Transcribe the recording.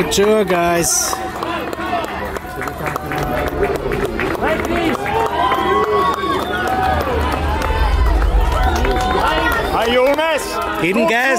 Good tour, guys. Hej Jonas! Hidden gas.